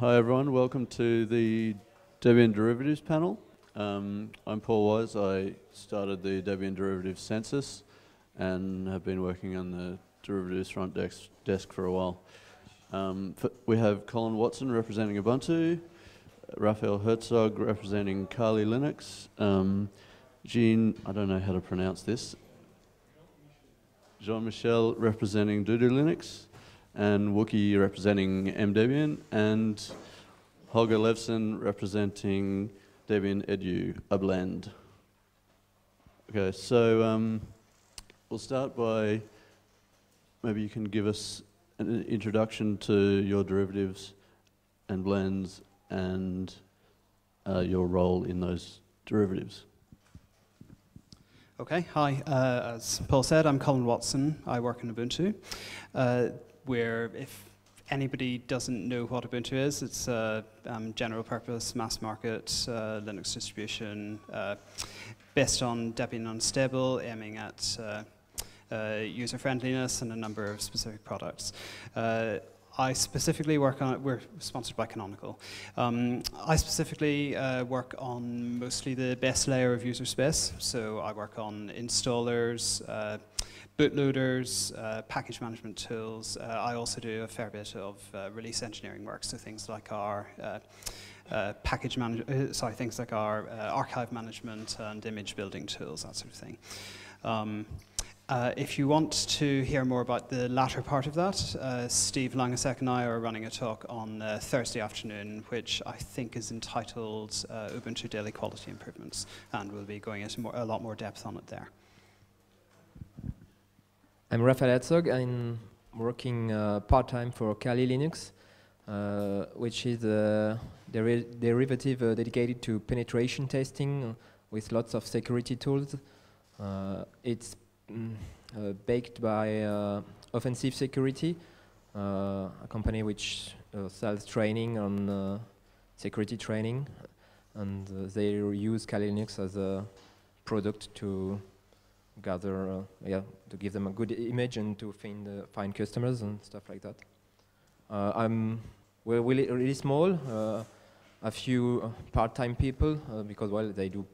Hi everyone, welcome to the Debian Derivatives panel. Um, I'm Paul Wise, I started the Debian Derivatives census and have been working on the derivatives front desk, desk for a while. Um, we have Colin Watson representing Ubuntu, Raphael Hertzog representing Kali Linux, um, Jean, I don't know how to pronounce this, Jean-Michel representing DoudouLinux, and Wookey representing Emdebian, and Holger Levsen representing Debian Edu, a blend. Okay, so um, we'll start by, maybe you can give us an introduction to your derivatives and blends and uh, your role in those derivatives. Okay, hi. Uh, as Paul said, I'm Colin Watson. I work in Ubuntu, uh, where if anybody doesn't know what Ubuntu is, it's a um, general purpose, mass market uh, Linux distribution uh, based on Debian Unstable, aiming at uh, uh, user friendliness and a number of specific products. I specifically work on, we're sponsored by Canonical. Um, I specifically uh, work on mostly the best layer of user space. So I work on installers, uh, bootloaders, uh, package management tools. Uh, I also do a fair bit of uh, release engineering work, so things like our uh, package management, sorry, things like our archive management and image building tools, that sort of thing. Um, uh, if you want to hear more about the latter part of that, uh, Steve Langasek and I are running a talk on uh, Thursday afternoon, which I think is entitled uh, Ubuntu Daily Quality Improvements, and we'll be going into more, a lot more depth on it there. I'm Raphael Hertzog. I'm working uh, part-time for Kali Linux, uh, which is a deri derivative dedicated to penetration testing with lots of security tools. it's Uh, baked by uh, Offensive Security, uh, a company which sells training on security training, and they use Kali Linux as a product to gather, uh, yeah, to give them a good image and to find uh, find customers and stuff like that. Uh, I'm we're really, really small, a few part-time people because well they do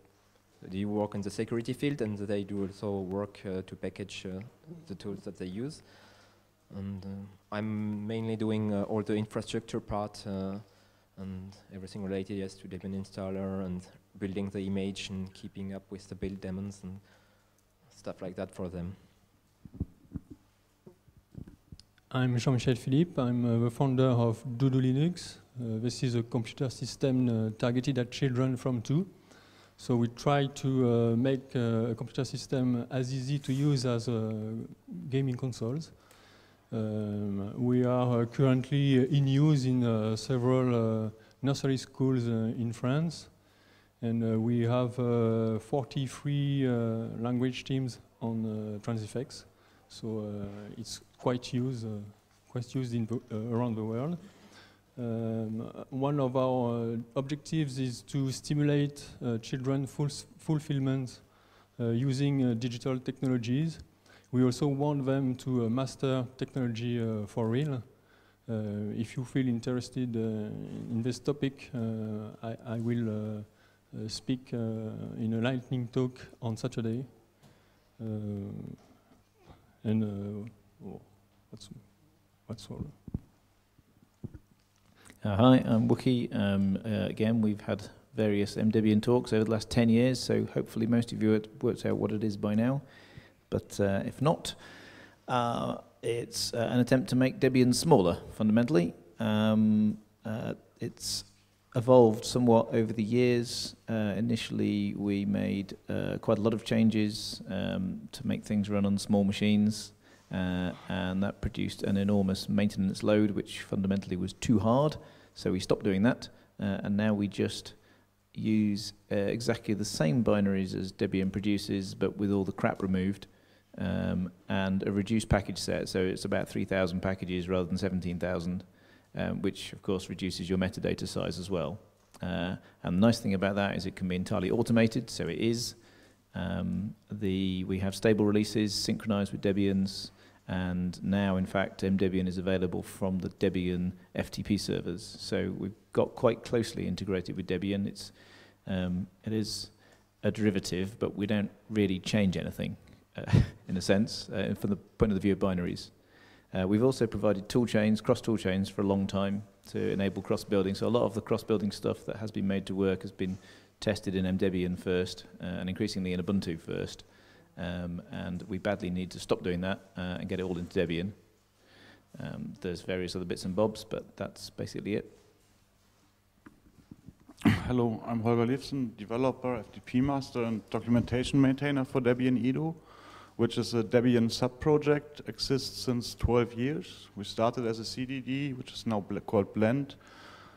they work in the security field and they do also work uh, to package uh, the tools that they use. And uh, I'm mainly doing uh, all the infrastructure part uh, and everything related yes, to Debian installer and building the image and keeping up with the build daemons and stuff like that for them. I'm Jean-Michel Philippe. I'm uh, the founder of DoudouLinux. this is a computer system targeted at children from two. So we try to uh, make uh, a computer system as easy to use as uh, gaming consoles. Um, we are uh, currently in use in uh, several uh, nursery schools in France. And we have 43 language teams on Transifex. So it's quite used, quite used in around the world. Um, one of our uh, objectives is to stimulate uh, children fulfillment uh, using uh, digital technologies. We also want them to uh, master technology uh, for real. if you feel interested in this topic, I, I, will speak in a lightning talk on Saturday. and oh, that's, that's all. Uh, hi, I'm Wookey. Um, uh, again, we've had various Emdebian talks over the last 10 years, so hopefully most of you have worked out what it is by now. But uh, if not, uh, it's uh, an attempt to make Debian smaller, fundamentally. Um, uh, it's evolved somewhat over the years. initially, we made quite a lot of changes um, to make things run on small machines. Uh, and that produced an enormous maintenance load, which fundamentally was too hard. So we stopped doing that, uh, and now we just use uh, exactly the same binaries as Debian produces, but with all the crap removed, um, and a reduced package set. So it's about 3,000 packages rather than 17,000, um, which of course reduces your metadata size as well. Uh, and the nice thing about that is it can be entirely automated, so it is. Um, the, we have stable releases synchronized with Debian's And now, in fact, Emdebian is available from the Debian FTP servers. So we've got quite closely integrated with Debian. It's, um, it is a derivative, but we don't really change anything, uh, in a sense, uh, from the point of the view of binaries. Uh, we've also provided tool chains, cross tool chains for a long time to enable cross building. So a lot of the cross building stuff that has been made to work has been tested in Emdebian first uh, and increasingly in Ubuntu first. Um, and we badly need to stop doing that uh, and get it all into Debian. Um, there's various other bits and bobs, but that's basically it. Hello, I'm Holger Levsen, developer, FTP master, and documentation maintainer for Debian Edu, which is a Debian sub-project, exists since 12 years. We started as a CDD, which is now bl called Blend.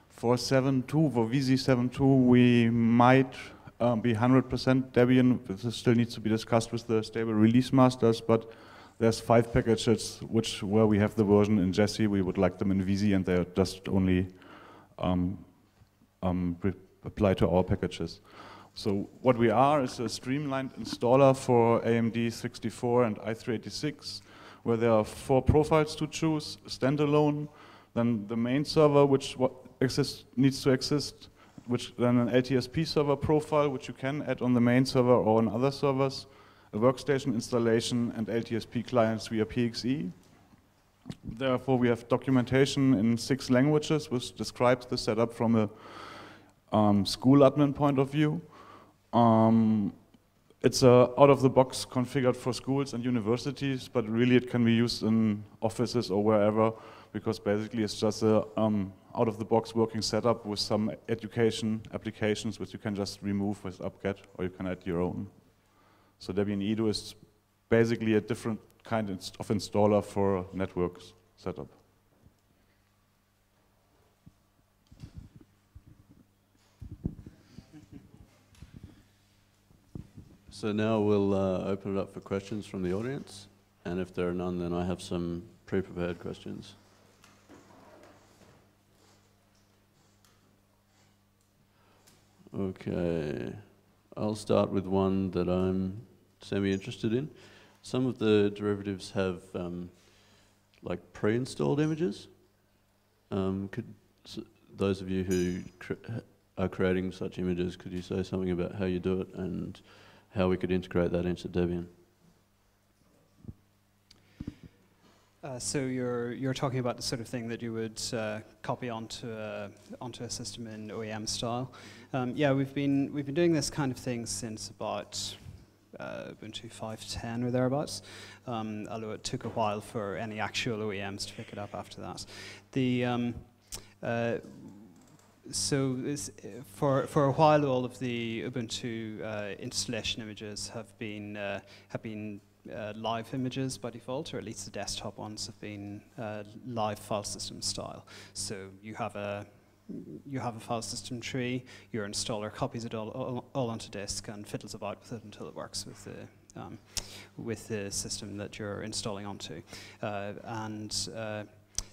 For 7.2, for Wheezy 7.2, we might um, be 100% Debian. This still needs to be discussed with the stable release masters, but there's five packages which where we have the version in Jessie. We would like them in Wheezy, and they're just only um, um, apply to our packages. So what we are is a streamlined installer for AMD 64 and i386, where there are four profiles to choose, standalone, then the main server, which exist, needs to exist, which then an LTSP server profile, which you can add on the main server or on other servers, a workstation installation, and LTSP clients via PXE. Therefore, we have documentation in six languages, which describes the setup from a um, school admin point of view. Um, it's a out-of-the-box configured for schools and universities, but really it can be used in offices or wherever, because basically it's just a um, out-of-the-box working setup with some education applications which you can just remove with apt-get, or you can add your own. So Debian Edu is basically a different kind of installer for networks setup. So now we'll uh, open it up for questions from the audience. And if there are none, then I have some pre-prepared questions. Okay, I'll start with one that I'm semi-interested in. Some of the derivatives have um, like pre-installed images. Um, could those of you who are creating such images, could you say something about how you do it and how we could integrate that into Debian? Uh, so you're you're talking about the sort of thing that you would uh, copy onto a, onto a system in OEM style. Um, yeah, we've been we've been doing this kind of thing since about uh, Ubuntu 5.10 or thereabouts. Um, although it took a while for any actual OEMs to pick it up after that. The um, uh, so for for a while, all of the Ubuntu uh, installation images have been uh, have been uh, live images by default, or at least the desktop ones have been uh, live file system style. So you have a you have a file system tree, your installer copies it all, all, all onto disk and fiddles about with it until it works with the um, with the system that you're installing onto. Uh, and uh,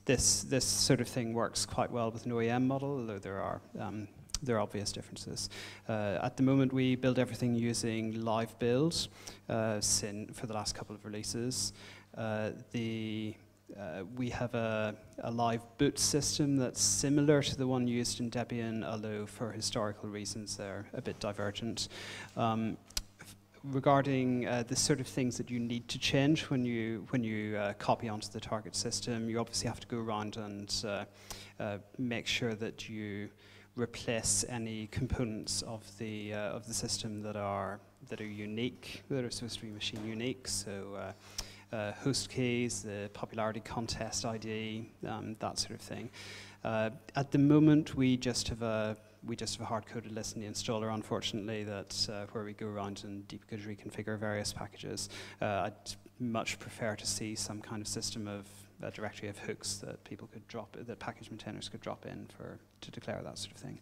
this this sort of thing works quite well with an OEM model, although there are um, there are obvious differences. Uh, at the moment, we build everything using live build uh, for the last couple of releases. Uh, the uh, we have a, a, live boot system that's similar to the one used in Debian, although for historical reasons they're a bit divergent. Um, regarding uh, the sort of things that you need to change when you when you uh, copy onto the target system, you obviously have to go around and uh, uh make sure that you replace any components of the uh, of the system that are that are unique, that are supposed to be machine unique. So. Uh, host keys, the popularity contest ID, um, that sort of thing. at the moment, we just have a we just have a hard-coded list in the installer, unfortunately, that's uh, where we go around and dpkg-reconfigure various packages. Uh, I'd much prefer to see some kind of system of a directory of hooks that people could drop, that package maintainers could drop in for to declare that sort of thing.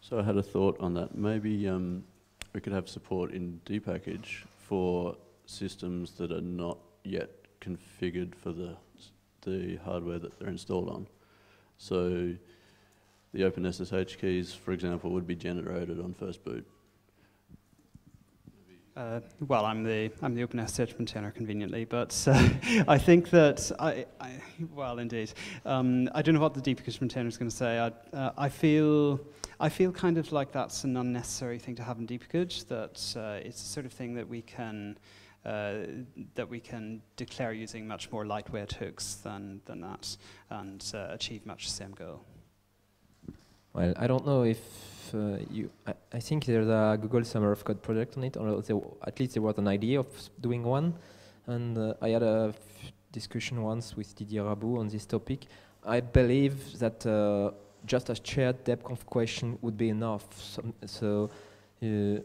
So I had a thought on that. Maybe um, we could have support in dpkg for systems that are not yet configured for the the hardware that they're installed on. So the OpenSSH keys, for example, would be generated on first boot. Uh, well, I'm the I'm the OpenSSH maintainer conveniently, but uh, I think that I, I well indeed um, I don't know what the dpkg maintainer is going to say. I, uh, I feel I feel kind of like that's an unnecessary thing to have in dpkg. That uh, it's the sort of thing that we can uh, that we can declare using much more lightweight hooks than than that and uh, achieve much the same goal. Well, I don't know if uh, you. I, I, think there's a Google Summer of Code project on it, or at least there was an idea of doing one. And uh, I had a discussion once with Didier Raboud on this topic. I believe that uh, just a shared debconf question would be enough. So, so uh,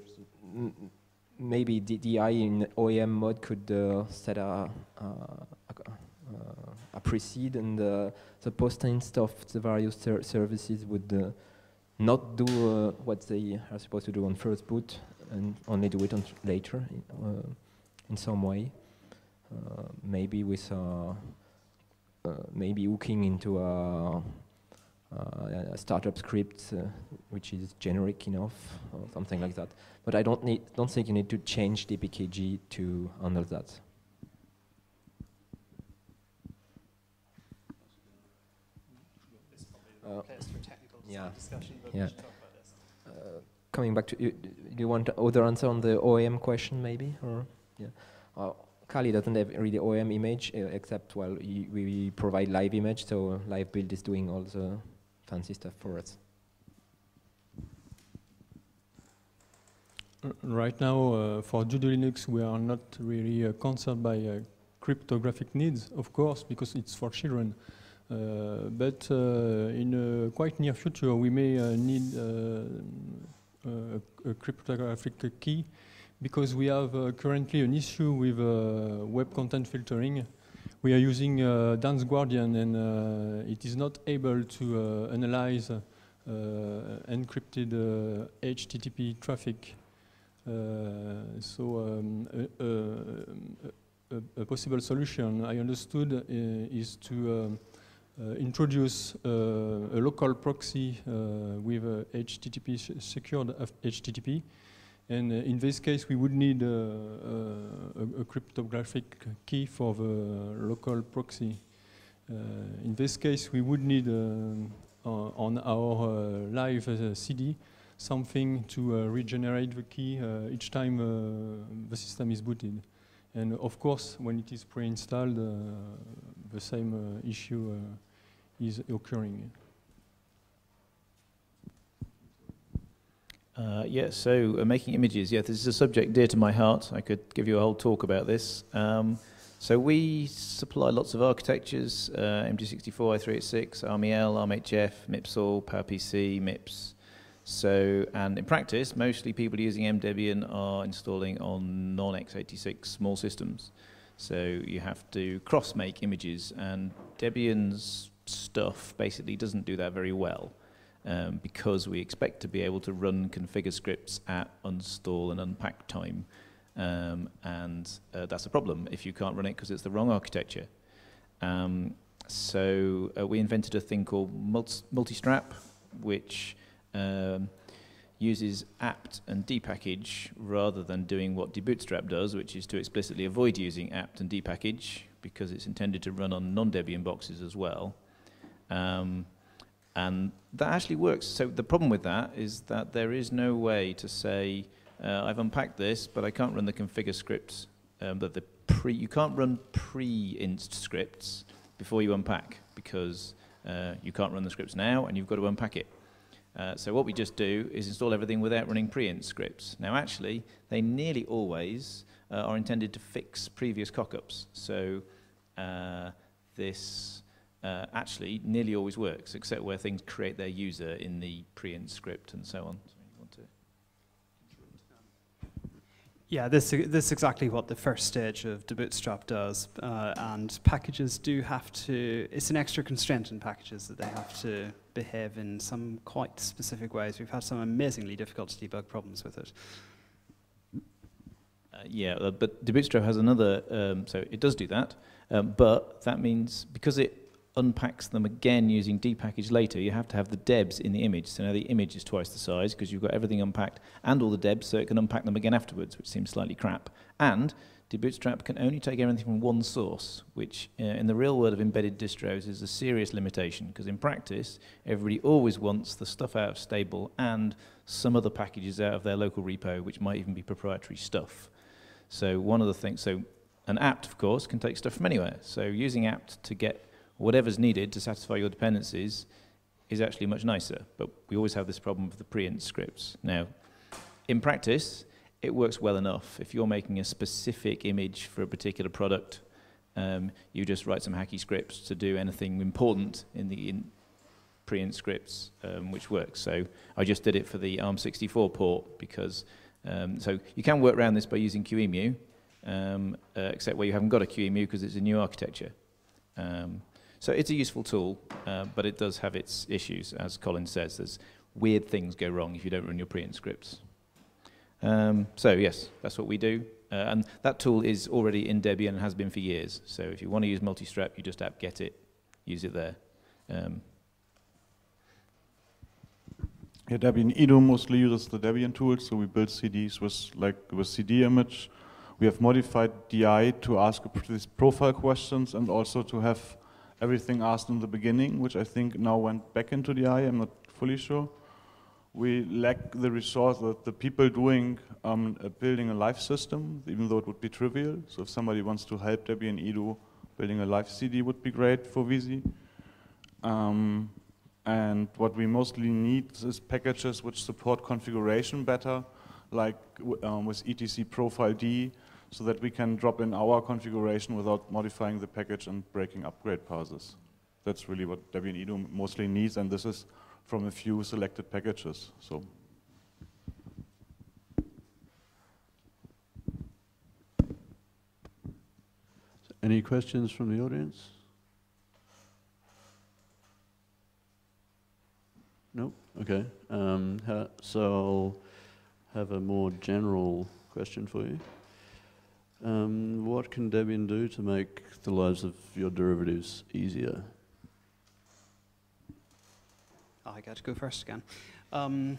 maybe the DDI in OEM mode could uh, set a, a, a, preseed and uh, the post-inst of the various ser services would not do uh, what they are supposed to do on first boot and only do it on later in, uh, in some way. Uh, maybe with uh, uh, maybe hooking into a, a startup script which is generic enough or something like that. But I don't need don't think you need to change DPKG to handle that. Uh, yeah. yeah. Uh, coming back to you, do you want other answer on the OEM question maybe or yeah uh, Kali doesn't have really OEM image uh, except well we provide live image so live build is doing all the fancy stuff for us right now uh, for DoudouLinux we are not really uh, concerned by uh, cryptographic needs of course because it's for children uh, but uh, in a quite near future, we may uh, need a, a, cryptographic key because we have currently an issue with web content filtering. We are using DansGuardian and it is not able to analyze encrypted HTTP traffic. Uh, so um, a, a, a, possible solution I understood uh, is to um, uh, introduce uh, a local proxy uh, with HTTP secured HTTP. And in this case, we would need a, a, cryptographic key for the local proxy. in this case, we would need on our live CD something to uh, regenerate the key uh, each time uh, the system is booted. And of course, when it is pre-installed, the same issue is occurring? Uh, yeah, so uh, making images, yeah, this is a subject dear to my heart. I could give you a whole talk about this. Um, so we supply lots of architectures, uh, MD64, i386, ARMEL, ARMHF, MIPSEL, PowerPC, MIPS. So, and in practice, mostly people using Emdebian are installing on non-x86 small systems. So you have to cross-make images, and Debian's stuff basically doesn't do that very well um, because we expect to be able to run configure scripts at uninstall and unpack time. Um, and uh, that's a problem if you can't run it because it's the wrong architecture. Um, so uh, we invented a thing called multistrap, which um, uses apt and dpkg rather than doing what debootstrap does, which is to explicitly avoid using apt and dpkg because it's intended to run on non-Debian boxes as well. Um, and that actually works. So the problem with that is that there is no way to say, uh, I've unpacked this, but I can't run the configure scripts. Um, that the pre, you can't run pre-inst scripts before you unpack because uh, you can't run the scripts now and you've got to unpack it. Uh, so what we just do is install everything without running pre-inst scripts. Now actually, they nearly always uh, are intended to fix previous cockups. So uh, this uh, actually nearly always works, except where things create their user in the pre-inst script and so on. Yeah, this, this is exactly what the first stage of the bootstrap does. Uh, and packages do have to, it's an extra constraint in packages that they have to behave in some quite specific ways. We've had some amazingly difficult to debug problems with it. Uh, yeah, uh, but debootstrap has another, um, so it does do that, um, but that means because it unpacks them again using dpkg later, you have to have the debs in the image. So now the image is twice the size because you've got everything unpacked and all the debs, so it can unpack them again afterwards, which seems slightly crap. And Debootstrap can only take everything from one source, which uh, in the real world of embedded distros is a serious limitation because in practice, everybody always wants the stuff out of stable and some other packages out of their local repo, which might even be proprietary stuff. So one of the things, so an apt, of course, can take stuff from anywhere. So using apt to get whatever's needed to satisfy your dependencies is actually much nicer. But we always have this problem with the pre-inst scripts. Now, in practice, it works well enough. If you're making a specific image for a particular product, um, you just write some hacky scripts to do anything important in the in pre-inst scripts, um, which works. So I just did it for the ARM64 port because, um, so you can work around this by using QEMU, um, uh, except where you haven't got a QEMU because it's a new architecture. Um, so it's a useful tool, uh, but it does have its issues, as Colin says. There's weird things go wrong if you don't run your pre-inst scripts. Um, so yes, that's what we do. Uh, and that tool is already in Debian and has been for years. So if you want to use multistrap, you just apt get it, use it there. Um, yeah, Debian Edu mostly uses the Debian tool, so we build CDs with like with CD image. We have modified DI to ask these profile questions and also to have everything asked in the beginning, which I think now went back into DI. I'm not fully sure we lack the resource, that the people doing um, uh, building a live system, even though it would be trivial. So if somebody wants to help Debian Edu, building a live CD would be great for Wheezy. Um, and what we mostly need is packages which support configuration better, like um, with etc profile D, so that we can drop in our configuration without modifying the package and breaking upgrade paths. That's really what Debian Edu mostly needs, and this is from a few selected packages. So. Any questions from the audience? No? Okay. Um, so I'll have a more general question for you. Um, what can Debian do to make the lives of your derivatives easier? I get to go first again. Um,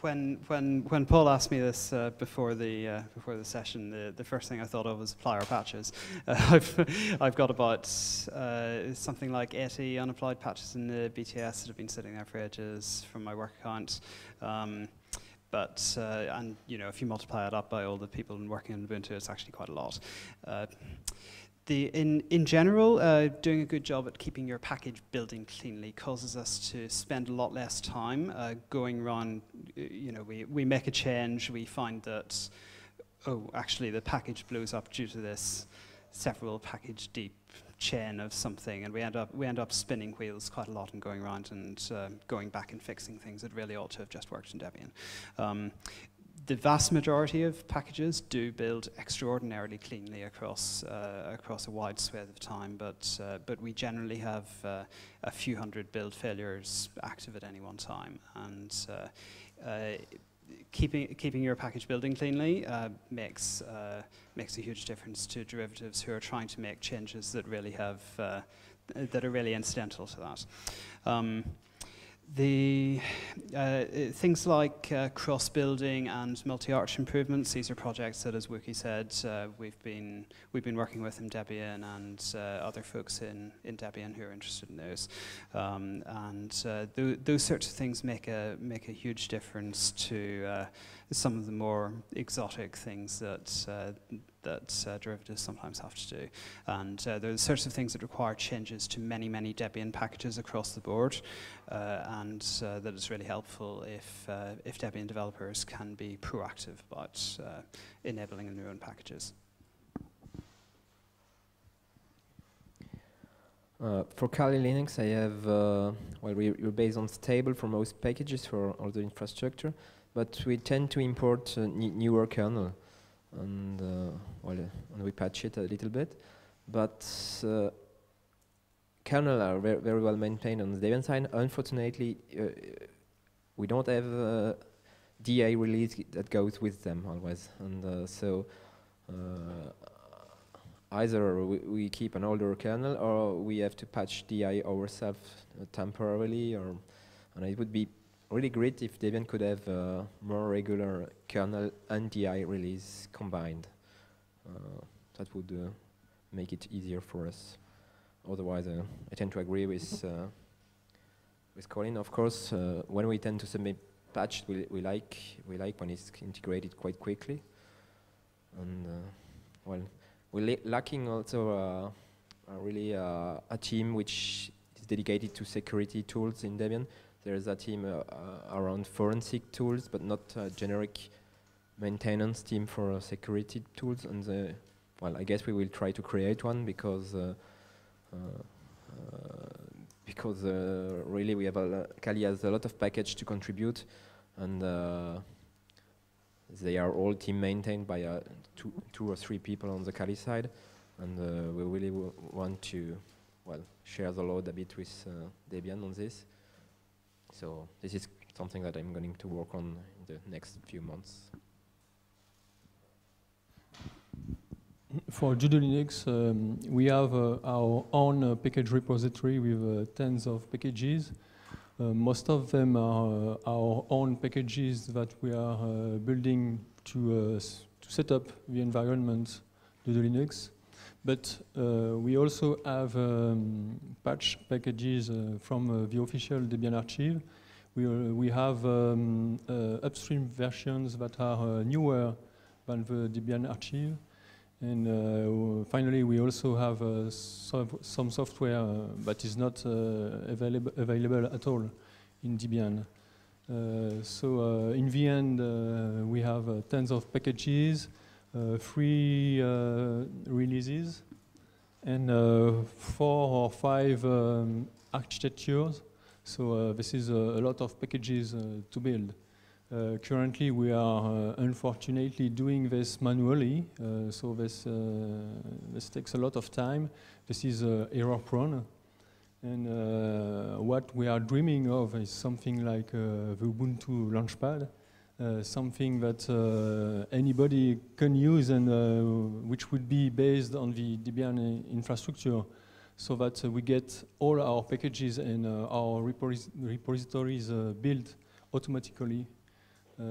when when when Paul asked me this uh, before the uh, before the session, the, the first thing I thought of was plier patches. Uh, I've I've got about uh, something like 80 unapplied patches in the BTS that have been sitting there for ages from my work account. Um, but uh, and you know if you multiply it up by all the people working in Ubuntu, it's actually quite a lot. Uh, the, in, in general, uh, doing a good job at keeping your package building cleanly causes us to spend a lot less time uh, going around, you know, we, we make a change, we find that, oh, actually the package blows up due to this several package deep chain of something, and we end up we end up spinning wheels quite a lot and going around and uh, going back and fixing things that really ought to have just worked in Debian. Um, the vast majority of packages do build extraordinarily cleanly across uh, across a wide swathe of time, but uh, but we generally have uh, a few hundred build failures active at any one time, and uh, uh, keeping keeping your package building cleanly uh, makes makes a huge difference to derivatives who are trying to make changes that really have that are really incidental to that. Um, the uh, things like uh, cross-building and multi-arch improvements, these are projects that, as Wookey said, uh, we've been we've been working with in Debian and uh, other folks in, in Debian who are interested in those. Um, and uh, th those sorts of things make a make a huge difference to uh, some of the more exotic things that uh, that uh, derivatives sometimes have to do. And uh, there are sorts of things that require changes to many, many Debian packages across the board, uh, and uh, that is really helpful if, uh, if Debian developers can be proactive about enabling their own packages. Uh, for Kali Linux, I have, uh, well, we, we're based on stable for most packages for all the infrastructure but we tend to import uh, newer kernel and uh, well, and we patch it a little bit. But uh, kernel are ver very well maintained on the Debian side. Unfortunately, we don't have a DA release that goes with them always, and so. either we, we keep an older kernel or we have to patch DI ourselves uh, temporarily, or and it would be really great if Debian could have uh, more regular kernel and DI release combined. Uh, that would uh, make it easier for us. Otherwise, uh, I tend to agree with uh, with Colin. Of course, when we tend to submit patch, we, we like we like when it's integrated quite quickly. And well, we're lacking also really a team which is dedicated to security tools in Debian. There's a team uh, uh, around forensic tools, but not a generic maintenance team for security tools. And the, well, I guess we will try to create one because because uh, really we have a Kali has a lot of package to contribute, and uh, they are all team maintained by uh, two, two or three people on the Kali side, and uh, we really want to well share the load a bit with uh, Debian on this. So this is something that I'm going to work on in the next few months. For DoudouLinux, um, we have uh, our own uh, package repository with uh, tens of packages. Uh, most of them are uh, our own packages that we are uh, building to, to set up the environment DoudouLinux. But uh, we also have um, patch packages uh, from uh, the official Debian archive. We, we have um, upstream versions that are newer than the Debian archive. And uh, finally, we also have uh, some software uh, that is not available, available at all in Debian. so in the end, we have tens of packages, three releases, and four or five um, architectures. So this is a lot of packages to build. Uh, currently, we are uh, unfortunately doing this manually, uh, so this, uh, this takes a lot of time. This is uh, error prone. And uh, what we are dreaming of is something like the Ubuntu Launchpad, Uh, something that uh, anybody can use and uh, which would be based on the Debian infrastructure so that we get all our packages and our repos repositories built automatically uh,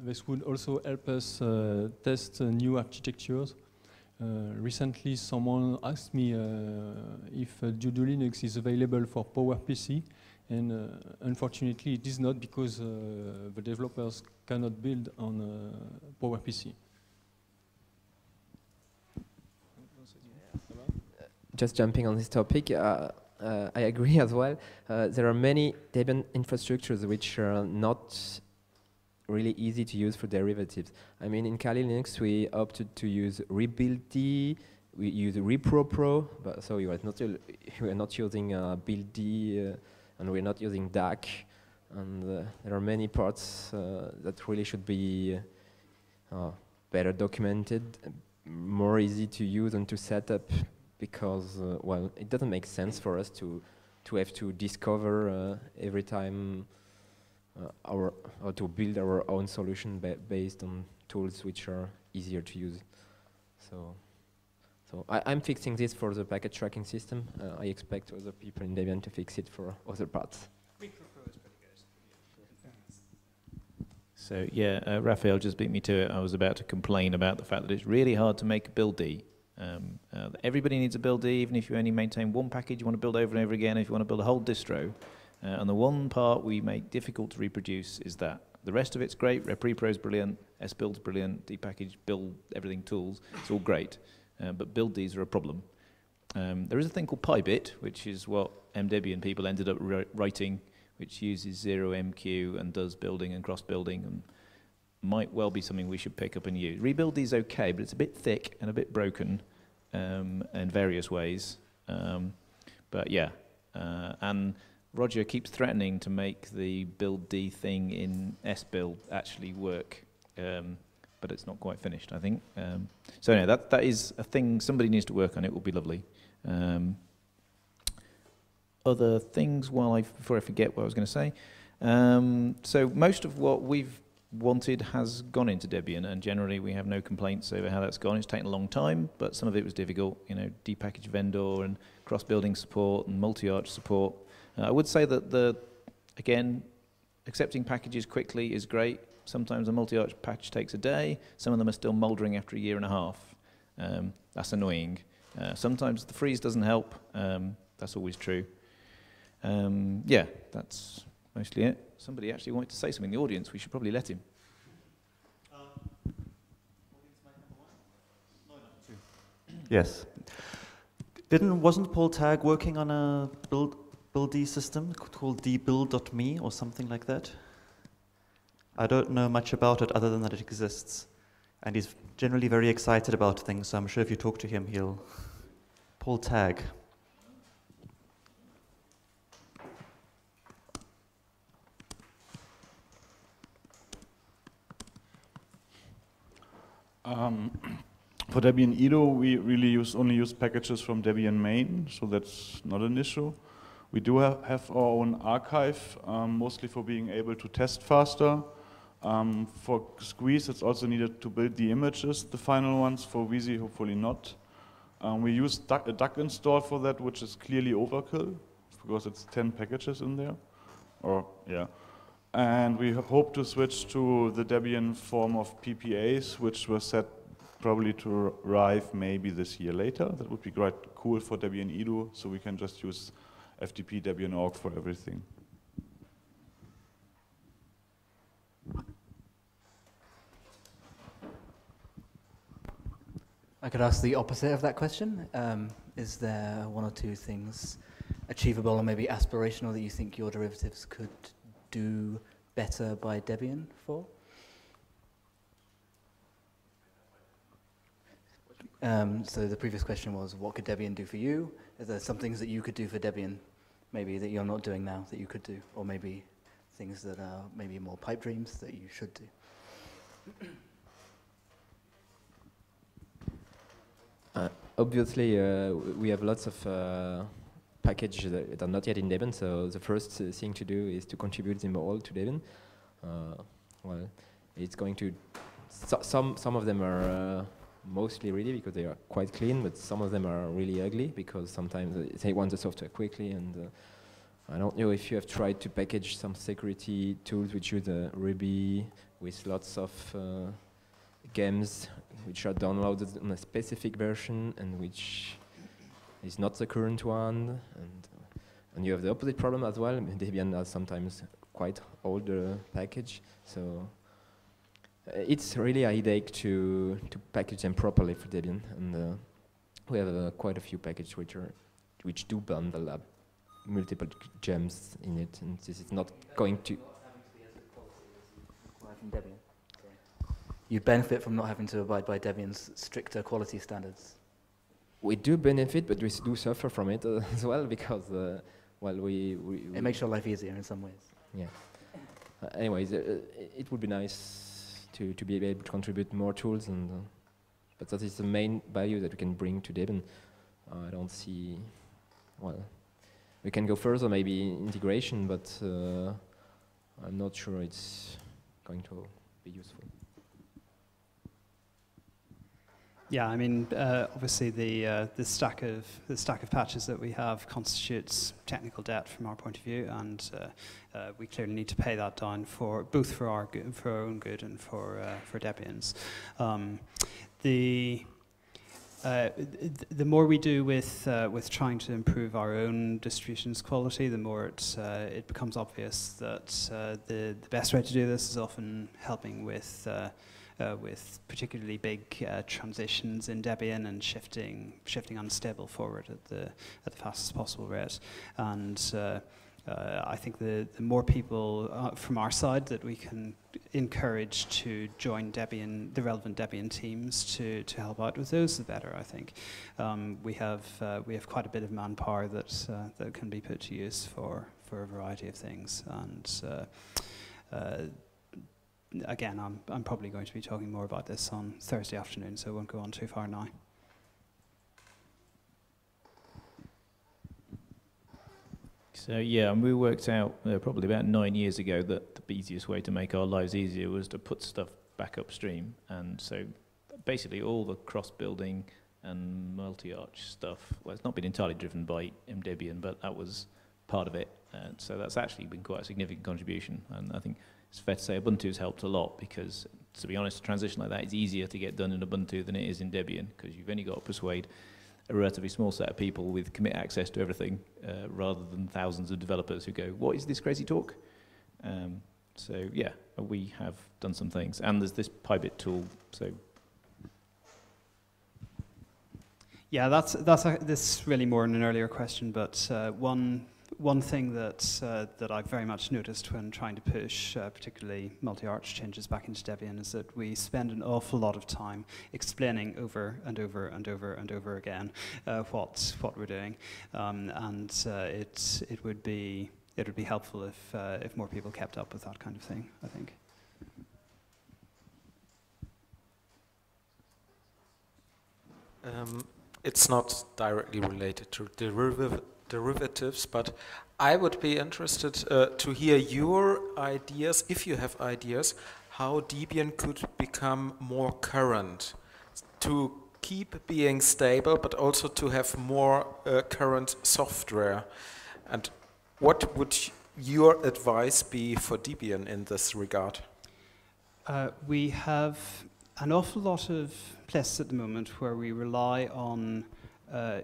this would also help us uh, test uh, new architectures. recently, someone asked me if DoudouLinux is available for PowerPC, and unfortunately, it is not because the developers cannot build on PowerPC. just jumping on this topic, uh, uh, I agree as well. Uh, there are many Debian infrastructures which are not really easy to use for derivatives. I mean, in Kali Linux, we opted to use rebuildd, we use reprepro, but so we are not, we are not using uh, buildd, uh, and we're not using dak. And uh, there are many parts uh, that really should be uh, better documented, more easy to use and to set up, because, uh, well, it doesn't make sense for us to, to have to discover every time uh, our or to build our own solution ba based on tools which are easier to use. So, so I, am fixing this for the package tracking system. Uh, I expect other people in Debian to fix it for other parts. So yeah, uh, Raphael just beat me to it. I was about to complain about the fact that it's really hard to make a buildd. Um, uh, everybody needs a buildd, even if you only maintain one package, you want to build over and over again. If you want to build a whole distro, uh, and the one part we make difficult to reproduce is that. The rest of it's great. RepRepro is brilliant. S SBuild's brilliant. Dpkg, build, everything tools. It's all great. Uh, but buildds are a problem. Um, there is a thing called PyBit, which is what Emdebian people ended up writing, which uses 0MQ and does building and cross-building and might well be something we should pick up and use. Rebuildd's okay, but it's a bit thick and a bit broken um, in various ways. Um, but yeah, uh, and Roger keeps threatening to make the buildd thing in SBuild actually work, um, but it's not quite finished, I think. Um, so anyway, that, that is a thing somebody needs to work on. It will be lovely. Um, other things, while I, before I forget what I was going to say. Um, so most of what we've wanted has gone into Debian, and generally we have no complaints over how that's gone. It's taken a long time, but some of it was difficult. You know, depackaged vendor and cross-building support and multi-arch support. Uh, I would say that the, again, accepting packages quickly is great. Sometimes a multi-arch patch takes a day. Some of them are still mouldering after a year and a half. Um, that's annoying. Uh, sometimes the freeze doesn't help. Um, that's always true. Um, yeah, that's mostly it. Somebody actually wanted to say something in the audience. We should probably let him. Yes. Didn't wasn't Paul Tag working on a build build system called debuild.me or something like that? I don't know much about it other than that it exists. And he's generally very excited about things, so I'm sure if you talk to him he'll pull Tag. Um, for Debian Edu, we really use only use packages from Debian main, so that's not an issue. We do have, have our own archive, um, mostly for being able to test faster. Um, for Squeeze, it's also needed to build the images, the final ones. For Wheezy, hopefully not. Um, we use dak, a dak install for that, which is clearly overkill, because it's 10 packages in there. Or, yeah. And we hope to switch to the Debian form of PPAs, which were set probably to arrive maybe this year later. That would be quite cool for Debian Edu, so we can just use FTP Debian org for everything. I could ask the opposite of that question. Um, is there one or two things achievable or maybe aspirational that you think your derivatives could do better by Debian for? Um, so the previous question was, what could Debian do for you? Are there some things that you could do for Debian, maybe that you're not doing now that you could do, or maybe things that are maybe more pipe dreams that you should do? Obviously, uh, we have lots of uh, packages that are not yet in Debian, so the first thing to do is to contribute them all to Debian. Uh, well, it's going to, so some, some of them are uh, mostly ready because they are quite clean, but some of them are really ugly because sometimes they want the software quickly and uh, I don't know if you have tried to package some security tools which use Ruby with lots of gems which are downloaded on a specific version and which is not the current one. And, and you have the opposite problem as well. Debian has sometimes quite older package. So uh, it's really a headache to, to package them properly for Debian. And uh, we have uh, quite a few packages which, are, which do bundle up multiple gems in it. And this is not going to... you benefit from not having to abide by Debian's stricter quality standards? We do benefit, but we do suffer from it uh, as well because, uh, well, we, we, we, It makes your life easier in some ways. Yeah. Uh, anyways, uh, it would be nice to, to be able to contribute more tools, and uh, but that is the main value that we can bring to Debian. I don't see, well, we can go further, maybe integration, but uh, I'm not sure it's going to be useful. Yeah, I mean, uh, obviously the uh, the stack of the stack of patches that we have constitutes technical debt from our point of view, and uh, uh we clearly need to pay that down for both for our for our own good and for uh, for Debians. Um, the uh, the more we do with with trying to improve our own distribution's quality, the more it it becomes obvious that the the best way to do this is often helping with uh, with particularly big uh, transitions in Debian and shifting shifting unstable forward at the at the fastest possible rate. And uh, uh I think the, the more people uh, from our side that we can encourage to join Debian, the relevant Debian teams to, to help out with those, the better. I think um, we have uh, we have quite a bit of manpower that that can be put to use for for a variety of things and again, I'm, I'm probably going to be talking more about this on Thursday afternoon, so I won't go on too far now. So yeah, and we worked out uh, probably about nine years ago that the easiest way to make our lives easier was to put stuff back upstream, and so basically all the cross-building and multi-arch stuff. Well, it's not been entirely driven by Emdebian, but that was part of it. And so that's actually been quite a significant contribution, and I think it's fair to say Ubuntu has helped a lot because, to be honest, a transition like that is easier to get done in Ubuntu than it is in Debian because you've only got to persuade a relatively small set of people with commit access to everything uh, rather than thousands of developers who go, what is this crazy talk? Um, so yeah, we have done some things. And there's this PyBit tool, so Yeah, that's that's a, this really more than an earlier question, but uh, one one thing that uh, that I've very much noticed when trying to push, uh, particularly multi-arch changes back into Debian, is that we spend an awful lot of time explaining over and over and over and over again uh, what what we're doing, um, and uh, it it would be it would be helpful if uh, if more people kept up with that kind of thing. I think. Um, it's not directly related to derivative, derivatives, but I would be interested uh, to hear your ideas, if you have ideas, how Debian could become more current to keep being stable, but also to have more uh, current software. And what would your advice be for Debian in this regard? Uh, we have an awful lot of places at the moment where we rely on uh,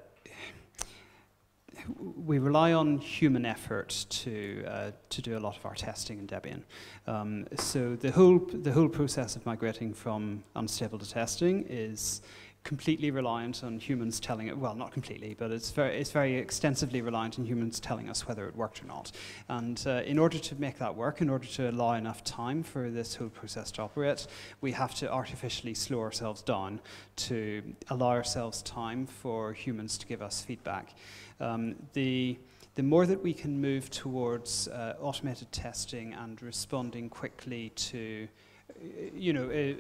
we rely on human effort to uh, to do a lot of our testing in Debian. Um, so the whole the whole process of migrating from unstable to testing is completely reliant on humans telling it, well, not completely, but it's very, it's very extensively reliant on humans telling us whether it worked or not. And uh, in order to make that work, in order to allow enough time for this whole process to operate, we have to artificially slow ourselves down to allow ourselves time for humans to give us feedback. Um, the the more that we can move towards uh, automated testing and responding quickly to you know, uh,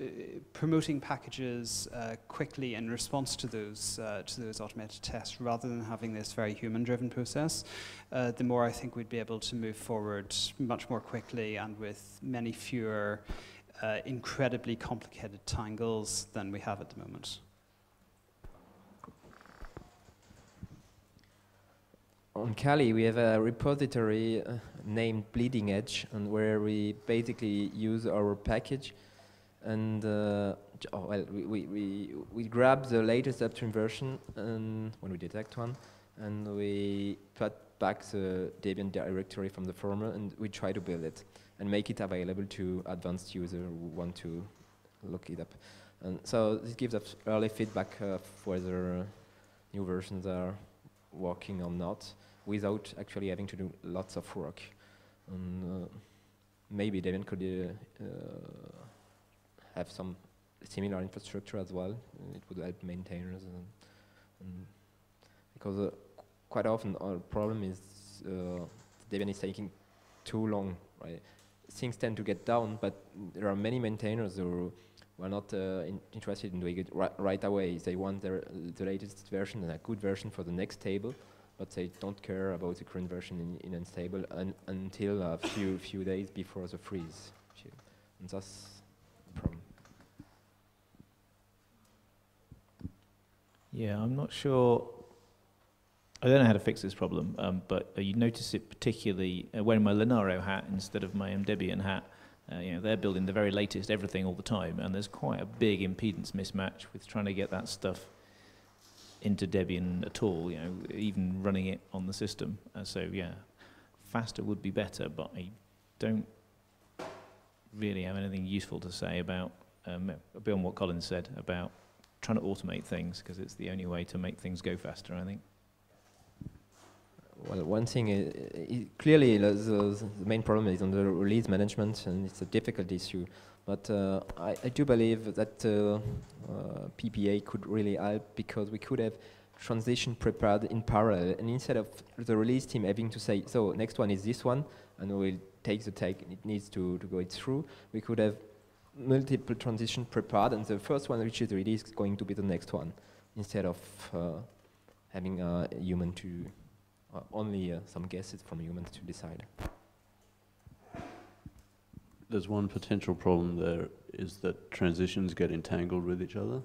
promoting packages uh, quickly in response to those uh, to those automated tests, rather than having this very human-driven process, uh, the more I think we'd be able to move forward much more quickly and with many fewer uh, incredibly complicated tangles than we have at the moment. On Kali, we have a repository uh, named Bleeding Edge, and where we basically use our package, and uh, oh, well, we, we, we, we grab the latest upstream version, and when we detect one, and we put back the Debian directory from the former, and we try to build it and make it available to advanced users who want to look it up. And so this gives us early feedback of whether new versions are working or not without actually having to do lots of work. And uh, maybe Debian could uh, uh, have some similar infrastructure as well. It would help maintainers. And, and because quite often our problem is Debian is taking too long, right? Things tend to get down, but there are many maintainers who are not uh, in interested in doing it ri right away. They want their, the latest version and a good version for the next table but they don't care about the current version in, in unstable un until a few few days before the freeze. And that's the problem. Yeah, I'm not sure. I don't know how to fix this problem, um, but uh, you notice it particularly uh, wearing my Linaro hat instead of my Debian hat. Uh, you know, they're building the very latest everything all the time, and there's quite a big impedance mismatch with trying to get that stuff into Debian at all, you know, even running it on the system. Uh, so yeah, faster would be better, but I don't really have anything useful to say about, um, beyond what Colin said, about trying to automate things, because it's the only way to make things go faster, I think. Well, one thing, is, clearly the, the, main problem is on the release management, and it's a difficult issue. But uh, I, I, do believe that uh, uh, PPA could really help because we could have transition prepared in parallel. And instead of the release team having to say, so next one is this one, and we'll take the take it needs to, to go it through, we could have multiple transition prepared, and the first one which is released is going to be the next one, instead of uh, having a human to uh, only uh, some guesses from humans to decide. There's one potential problem there is that transitions get entangled with each other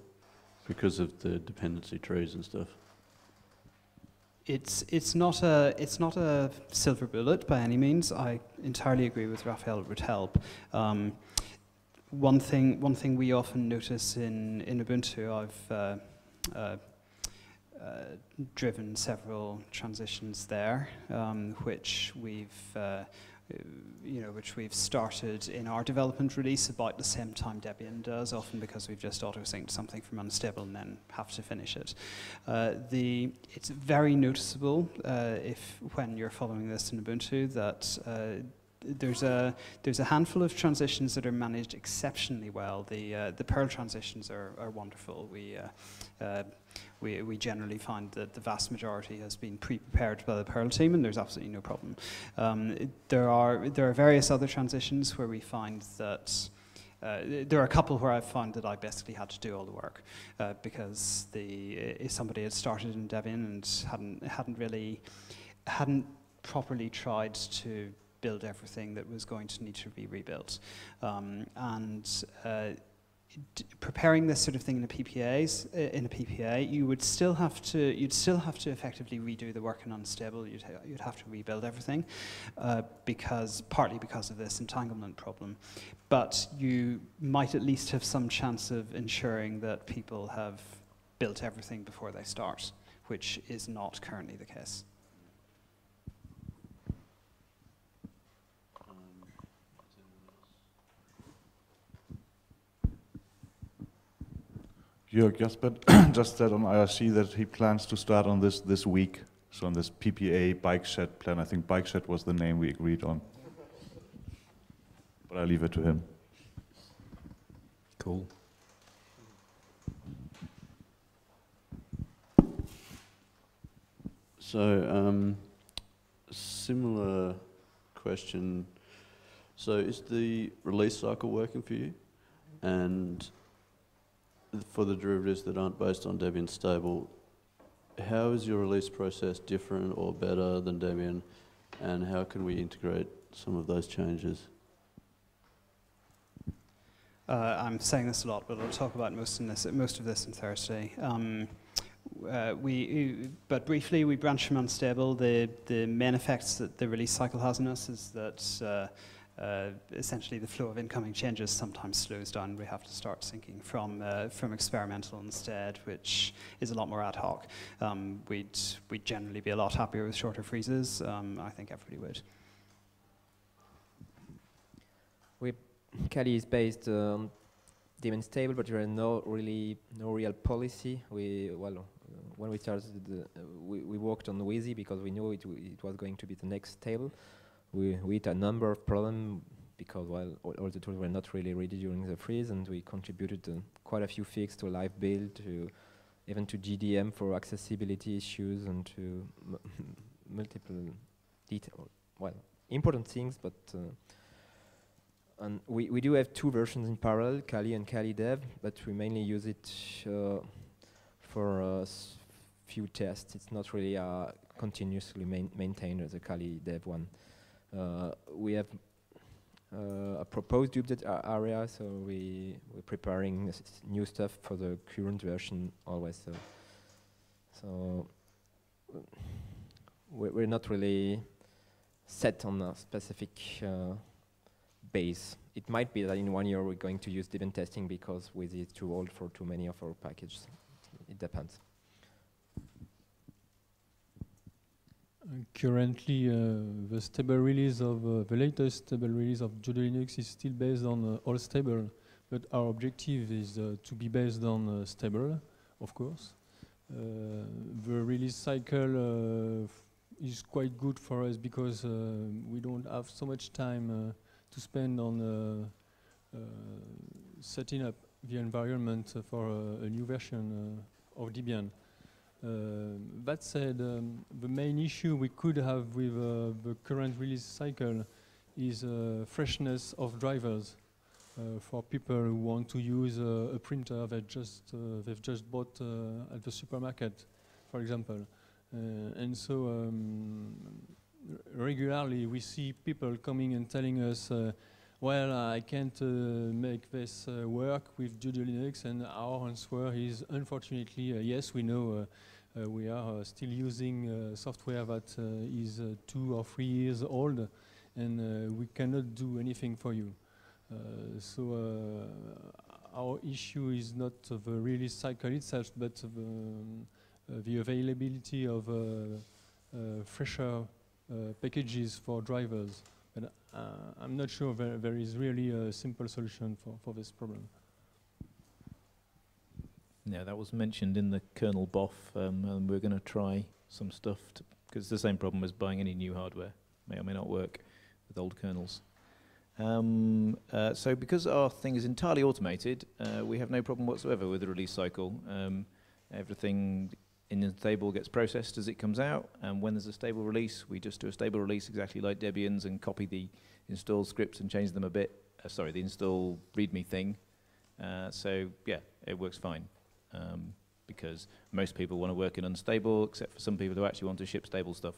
because of the dependency trees and stuff. It's it's not a it's not a silver bullet by any means. I entirely agree with Raphael. It would help. Um, one thing one thing we often notice in in Ubuntu, I've uh, uh, uh, driven several transitions there, um, which we've uh, you know, which we've started in our development release about the same time Debian does, often because we've just auto-synced something from unstable and then have to finish it. Uh, the, it's very noticeable uh, if when you're following this in Ubuntu that uh, there's a there's a handful of transitions that are managed exceptionally well. The uh, the Perl transitions are, are wonderful. We uh, uh, we, we generally find that the vast majority has been pre-prepared by the Perl team, and there's absolutely no problem. Um, there are there are various other transitions where we find that. Uh, there are a couple where I've found that I basically had to do all the work uh, because the if somebody had started in Debian and hadn't hadn't really hadn't properly tried to build everything that was going to need to be rebuilt, um, and uh, preparing this sort of thing in a PPA, uh, in a PPA, you would still have to you'd still have to effectively redo the work in unstable. You'd ha you'd have to rebuild everything, uh, because partly because of this entanglement problem, but you might at least have some chance of ensuring that people have built everything before they start, which is not currently the case. Jörg Jaspert just said on IRC that he plans to start on this this week. So on this PPA bike shed plan, I think bike shed was the name we agreed on. But I leave it to him. Cool. So, um, similar question. So, is the release cycle working for you? And for the derivatives that aren't based on Debian stable, how is your release process different or better than Debian, and how can we integrate some of those changes? Uh, I'm saying this a lot, but I'll talk about most, this, most of this on Thursday. Um, uh, we, but briefly, we branch from unstable. The, the main effects that the release cycle has on us is that uh, uh, essentially the flow of incoming changes sometimes slows down. We have to start syncing from, uh, from experimental instead, which is a lot more ad hoc. Um, we'd, we'd generally be a lot happier with shorter freezes. Um, I think everybody would. We, Kali is based on Debian stable, but there is no really no real policy. We well, when we started, uh, we, we worked on Wheezy because we knew it, it was going to be the next table we, we hit a number of problems because well, all, all, the tools were not really ready during the freeze, and we contributed uh, quite a few fixes to live build, to even to GDM for accessibility issues, and to multiple detail, well, important things. But uh, and we we do have two versions in parallel, Kali and Kali Dev, but we mainly use it uh, for a few tests. It's not really uh, continuously main maintained as a Kali Dev one. Uh, we have uh, a proposed update area, so we we're preparing new stuff for the current version always. So, so we're not really set on a specific uh, base. It might be that in one year we're going to use Debian testing because with it too old for too many of our packages. It depends. Currently, uh, the stable release of uh, the latest stable release of DoudouLinux is still based on uh, all stable, but our objective is uh, to be based on uh, stable, of course. Uh, the release cycle is quite good for us because we don't have so much time to spend on setting up the environment for a new version of Debian. Uh, that said, um, the main issue we could have with uh, the current release cycle is uh, freshness of drivers for people who want to use a printer that just they've just bought at the supermarket, for example. Uh, and so um, regularly we see people coming and telling us, uh, well, I can't uh, make this uh, work with DoudouLinux, and our answer is unfortunately, uh, yes, we know uh, uh, we are still using software that is two or three years old, and we cannot do anything for you. so our issue is not the release cycle itself, but the, um, the availability of fresher packages for drivers. Uh, I'm not sure there, there is really a simple solution for, for this problem. Yeah, that was mentioned in the kernel BOF, um, and we're going to try some stuff because it's the same problem as buying any new hardware. May or may not work with old kernels. Um, uh, so because our thing is entirely automated, uh, we have no problem whatsoever with the release cycle. Um, everything in stable gets processed as it comes out, and when there's a stable release, we just do a stable release exactly like Debian's and copy the install scripts and change them a bit. Uh, sorry, the install README thing. Uh, so yeah, it works fine um, because most people want to work in unstable, except for some people who actually want to ship stable stuff.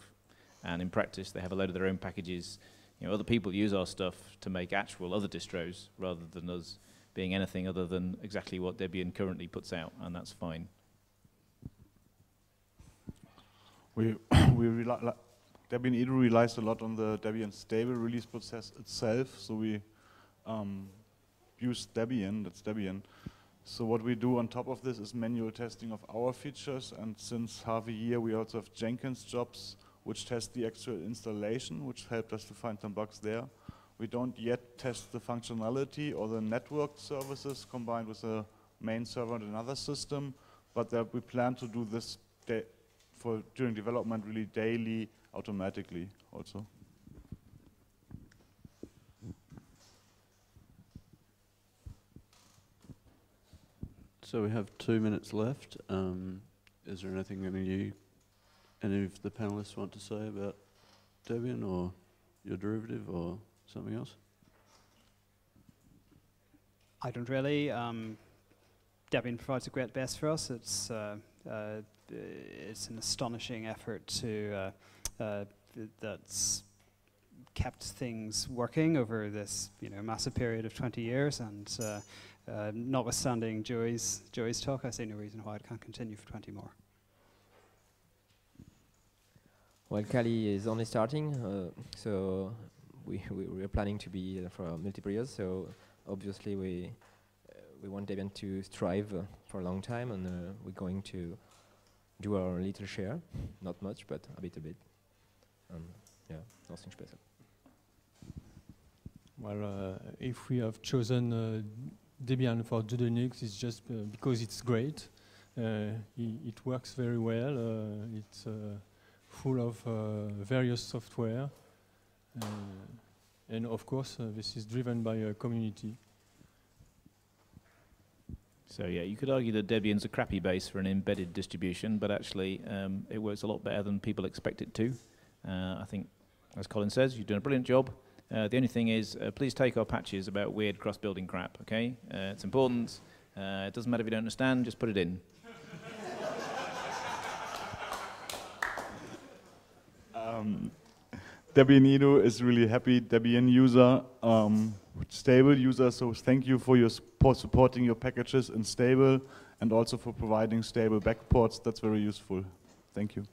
And in practice, they have a load of their own packages. You know, other people use our stuff to make actual other distros rather than us being anything other than exactly what Debian currently puts out, and that's fine. We we rely, Debian Edu relies a lot on the Debian stable release process itself, so we um, use Debian, that's Debian. So what we do on top of this is manual testing of our features, and since half a year we also have Jenkins jobs which test the actual installation, which helped us to find some bugs there. We don't yet test the functionality or the network services combined with a main server and another system, but we plan to do this for during development really daily, automatically also. So we have two minutes left. Um, is there anything any you, any of the panelists want to say about Debian or your derivative or something else? I don't really. Um, Debian provides a great base for us. It's uh, uh, it's an astonishing effort to uh, uh, that's kept things working over this you know massive period of 20 years. And uh, uh, notwithstanding Joey's Joey's talk I see no reason why it can't continue for 20 more. Well Kali is only starting uh, so we, we, we are planning to be for multiple years. So obviously we we want Debian to strive for a long time and we're going to do our little share, not much, but a bit a bit. Um, yeah, nothing special. Well, uh, if we have chosen uh, Debian for Linux, it's just uh, because it's great. Uh, it works very well. Uh, it's uh, full of various software. and of course, this is driven by a community. So yeah, you could argue that Debian's a crappy base for an embedded distribution, but actually um, it works a lot better than people expect it to. Uh, I think, as Colin says, you're doing a brilliant job. Uh, the only thing is, uh, please take our patches about weird cross-building crap, okay? Uh, it's important. Uh, it doesn't matter if you don't understand, just put it in. um, Debian Edu is really happy Debian user. Um, stable user, so thank you for your support, supporting your packages in stable and also for providing stable backports. That's very useful. Thank you.